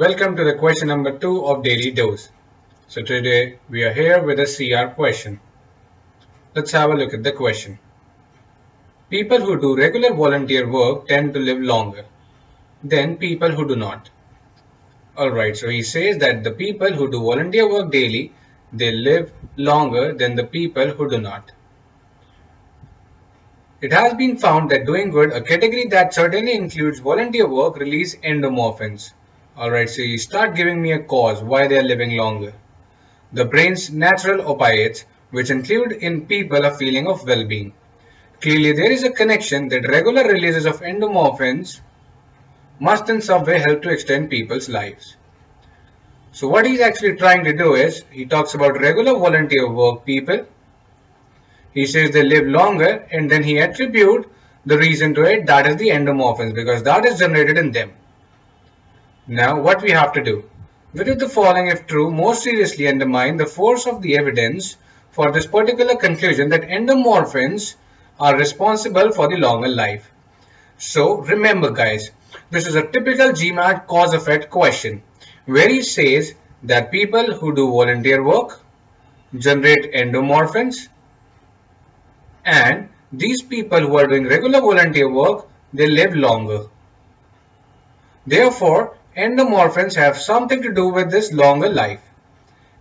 Welcome to the question number 2 of Daily Dose. So today we are here with a CR question. Let's have a look at the question. People who do regular volunteer work tend to live longer than people who do not. Alright, so he says that the people who do volunteer work daily, they live longer than the people who do not. It has been found that doing good, a category that certainly includes volunteer work, release endomorphins. Alright, so you start giving me a cause why they are living longer. The brain's natural opiates, which include in people a feeling of well-being. Clearly, there is a connection that regular releases of endomorphins must in some way help to extend people's lives. So what he's actually trying to do is, he talks about regular volunteer work people he says they live longer and then he attribute the reason to it that is the endomorphins because that is generated in them. Now what we have to do? Of the following if true most seriously undermine the force of the evidence for this particular conclusion that endomorphins are responsible for the longer life. So remember guys, this is a typical GMAT cause effect question where he says that people who do volunteer work generate endomorphins and these people who are doing regular volunteer work, they live longer. Therefore, endomorphins have something to do with this longer life.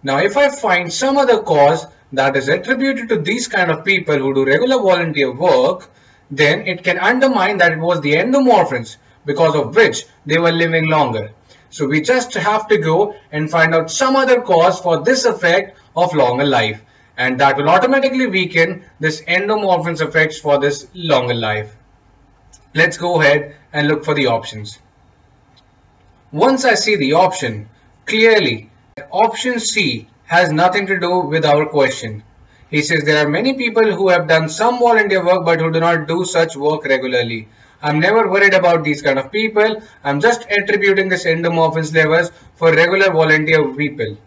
Now, if I find some other cause that is attributed to these kind of people who do regular volunteer work, then it can undermine that it was the endomorphins because of which they were living longer. So we just have to go and find out some other cause for this effect of longer life and that will automatically weaken this endomorphins effects for this longer life. Let's go ahead and look for the options. Once I see the option, clearly option C has nothing to do with our question. He says there are many people who have done some volunteer work but who do not do such work regularly. I'm never worried about these kind of people. I'm just attributing this endomorphins levels for regular volunteer people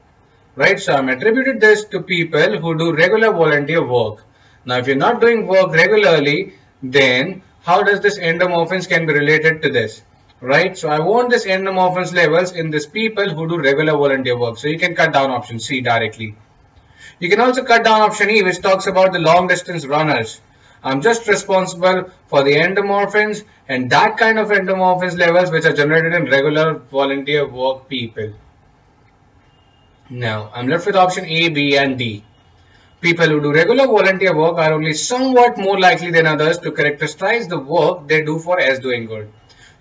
right? So I'm attributed this to people who do regular volunteer work. Now, if you're not doing work regularly, then how does this endomorphins can be related to this, right? So I want this endomorphins levels in this people who do regular volunteer work. So you can cut down option C directly. You can also cut down option E, which talks about the long distance runners. I'm just responsible for the endomorphins and that kind of endomorphins levels which are generated in regular volunteer work people. Now, I'm left with option A, B and D. People who do regular volunteer work are only somewhat more likely than others to characterize the work they do for as doing good.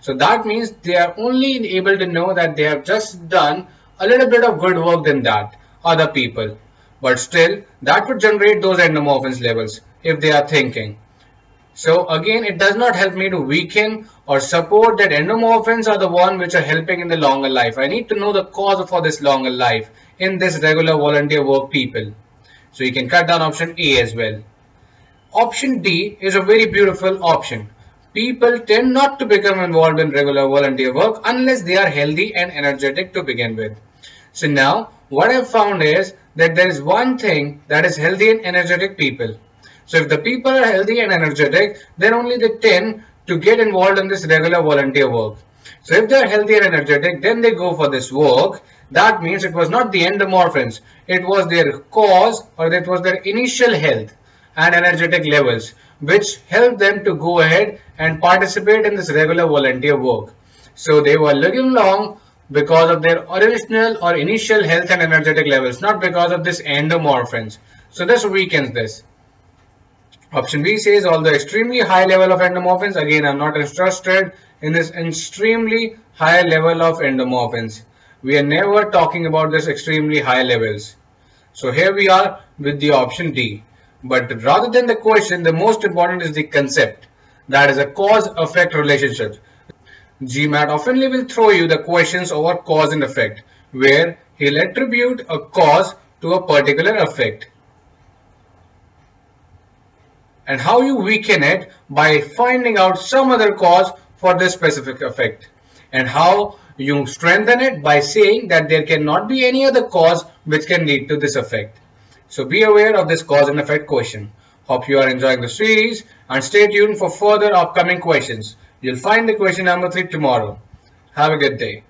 So that means they are only able to know that they have just done a little bit of good work than that, other people. But still, that would generate those endomorphins levels if they are thinking. So again, it does not help me to weaken or support that endomorphins are the one which are helping in the longer life. I need to know the cause for this longer life in this regular volunteer work people. So you can cut down option A as well. Option D is a very beautiful option. People tend not to become involved in regular volunteer work unless they are healthy and energetic to begin with. So now what I've found is that there is one thing that is healthy and energetic people. So if the people are healthy and energetic, then only they tend to get involved in this regular volunteer work. So if they are healthy and energetic, then they go for this work. That means it was not the endomorphins. It was their cause or it was their initial health and energetic levels which helped them to go ahead and participate in this regular volunteer work. So they were living long because of their original or initial health and energetic levels, not because of this endomorphins. So this weakens this. Option B says although extremely high level of endomorphins, again I'm not interested in this extremely high level of endomorphins. We are never talking about this extremely high levels. So here we are with the option D. But rather than the question, the most important is the concept. That is a cause-effect relationship. GMAT oftenly will throw you the questions over cause and effect, where he'll attribute a cause to a particular effect and how you weaken it by finding out some other cause for this specific effect and how you strengthen it by saying that there cannot be any other cause which can lead to this effect. So be aware of this cause and effect question. Hope you are enjoying the series and stay tuned for further upcoming questions. You'll find the question number 3 tomorrow. Have a good day.